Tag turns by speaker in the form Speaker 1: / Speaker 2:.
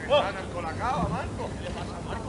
Speaker 1: Están al colacao, Marco.
Speaker 2: ¿Qué le pasa Marco?